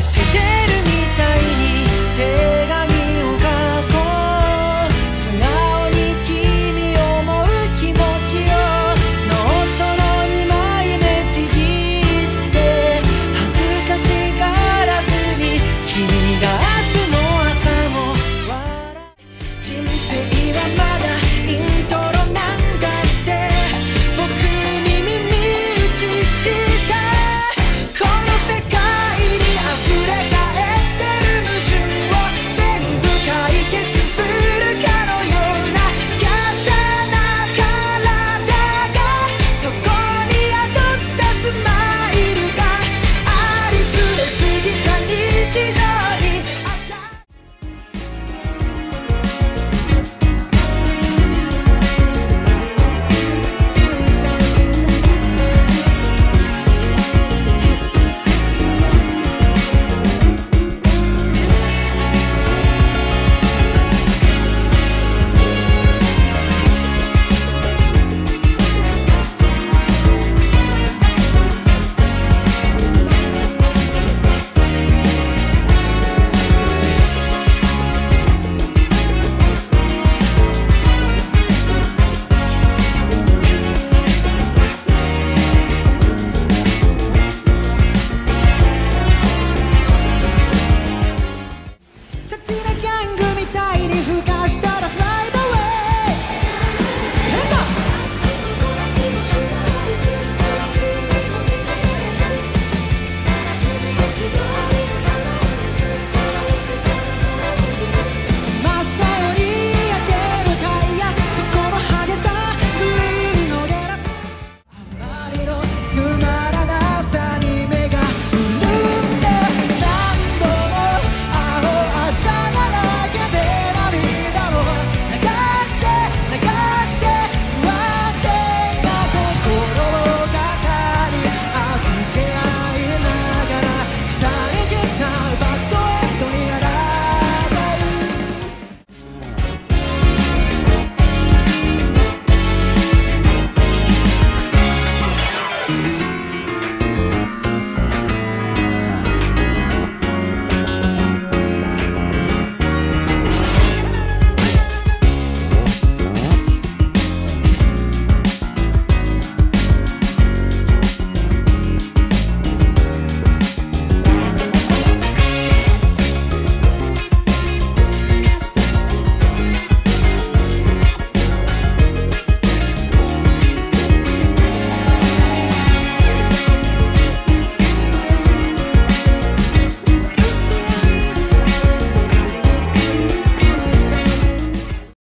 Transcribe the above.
wish you did.